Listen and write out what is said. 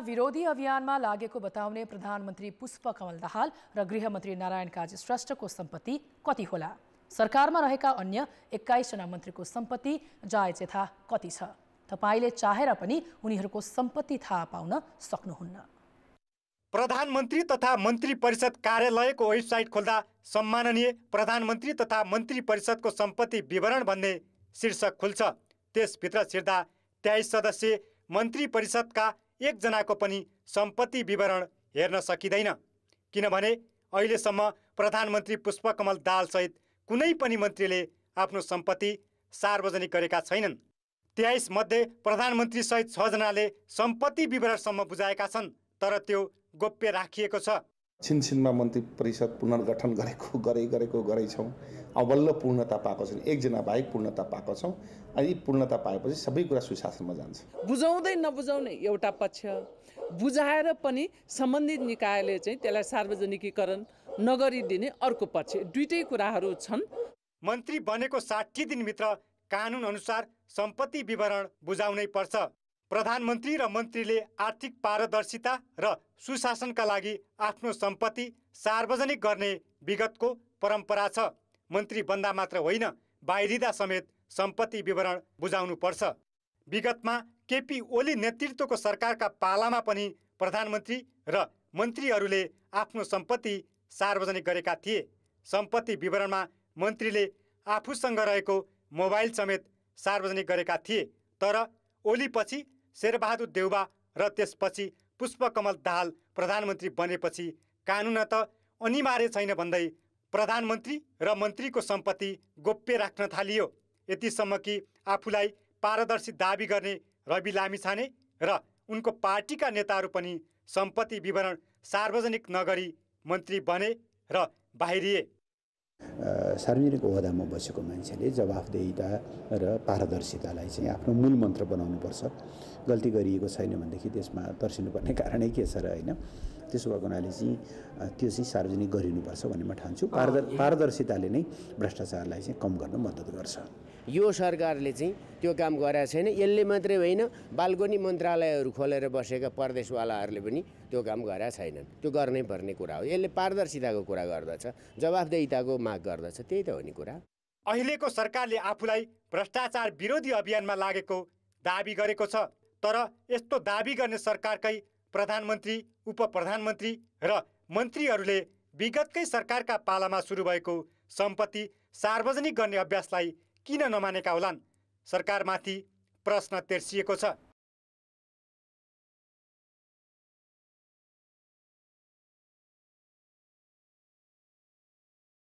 विरोधी अभियानमा लागेको बताउने प्रधानमन्त्री पुष्पकमल दाहाल र गृहमन्त्री नारायण काजी श्रेष्ठको सम्पत्ति कति होला सरकारमा रहेका अन्य एक्काइसजना मन्त्रीको सम्पत्ति जायजेथा कति छ तपाईँले चाहेर पनि उनीहरूको सम्पत्ति थाहा पाउन सक्नुहुन्न प्रधानमन्त्री तथा मन्त्री परिषद कार्यालयको वेबसाइट खोल्दा सम्माननीय प्रधानमन्त्री तथा मन्त्री परिषदको सम्पत्ति विवरण भन्ने शीर्षक खुल्छ त्यसभित्र छिर्दा तेइस सदस्यीय मन्त्री परिषदका एकजनाको पनि सम्पत्ति विवरण हेर्न सकिँदैन। किनभने अहिलेसम्म प्रधानमन्त्री पुष्पकमल दालसहित कुनै पनि मन्त्रीले आफ्नो सम्पत्ति सार्वजनिक गरेका छैनन्। मध्ये प्रधानमन्त्रीसहित छजनाले सम्पत्ति विवरणसम्म बुझाएका छन् तर त्यो गोप्य राखिएको छ। छिनछिनमा मन्त्री परिषद पुनर्गठन गरेको गरे गरेको गरेछौँ। अब बल्ल पूर्णता पाएको छैन। एकजना बाहेक पूर्णता पाएको छौँ। अनि यी पूर्णता पाएपछि सबै कुरा सुशासनमा जान्छ। बुझाउँदै नबुझाउने एउटा पक्ष बुझाएर पनि सम्बन्धित निकायले चाहिँ त्यसलाई सार्वजनिकीकरण नगरिदिने अर्को पक्ष। दुइटै कुराहरू छन्। मन्त्री बनेको साठी दिनभित्र कानुन अनुसार सम्पत्ति विवरण बुझाउनै पर्छ। प्रधानमन्त्री र मन्त्रीले आर्थिक पारदर्शिता र सुशासनका लागि आफ्नो सम्पत्ति सार्वजनिक गर्ने विगतको परम्परा छ। मन्त्री बन्दा मात्र होइन बाहिरिँदा समेत सम्पत्ति विवरण बुझाउनु पर्छ विगतमा केपी ओली नेतृत्वको सरकारका पालामा पनि प्रधानमन्त्री र मन्त्रीहरूले आफ्नो सम्पत्ति सार्वजनिक गरेका थिए। सम्पत्ति विवरणमा मन्त्रीले आफूसँग रहेको मोबाइल समेत सार्वजनिक गरेका थिए तर ओलीपछि शेरबहादुर देउबा र त्यसपछि पुष्पकमल दाहाल प्रधानमन्त्री बनेपछि कानुन त अनिवार्य छैन भन्दै प्रधानमन्त्री र मन्त्रीको सम्पत्ति गोप्य राख्न थालियो। यतिसम्म कि आफूलाई पारदर्शी दावी गर्ने रवि लामिछाने र उनको पार्टीका नेताहरू पनि सम्पत्ति विवरण सार्वजनिक नगरी मन्त्री बने र बाहिरिए। सार्वजनिक ओहदामा बसेको मान्छेले जवाफदेहिता र पारदर्शितालाई चाहिँ आफ्नो मूल मन्त्र बनाउनुपर्छ। गल्ती गरिएको छैन भनेदेखि त्यसमा तर्सिनुपर्ने कारणै के छ र होइन त्यसो भएको हुनाले चाहिँ त्यो चाहिँ सार्वजनिक गरिनुपर्छ भन्ने म ठान्छु। पारदर पारदर्शिताले नै भ्रष्टाचारलाई चाहिँ कम गर्न मद्दत गर्छ। यो सरकारले चाहिँ त्यो काम गरेको छैन। यसले मात्रै होइन बालकोनी मन्त्रालयहरू खोलेर बसेका परदेशवालाहरूले पनि त्यो काम गरेका छैनन्। त्यो गर्नै पर्ने कुरा हो। यसले पारदर्शिताको कुरा गर्दछ जवाफदेहिताको माग गर्दछ त्यही त हो नि कुरा। अहिलेको सरकारले आफूलाई भ्रष्टाचार विरोधी अभियानमा लागेको दावी गरेको छ तर यस्तो दावी गर्ने सरकारकै प्रधानमन्त्री उप प्रधानमन्त्री र मन्त्रीहरूले विगतकै सरकारका पालामा सुरु भएको सम्पत्ति सार्वजनिक गर्ने अभ्यासलाई किन नमानेका होलान्? सरकारमाथि प्रश्न तेर्सिएको छ।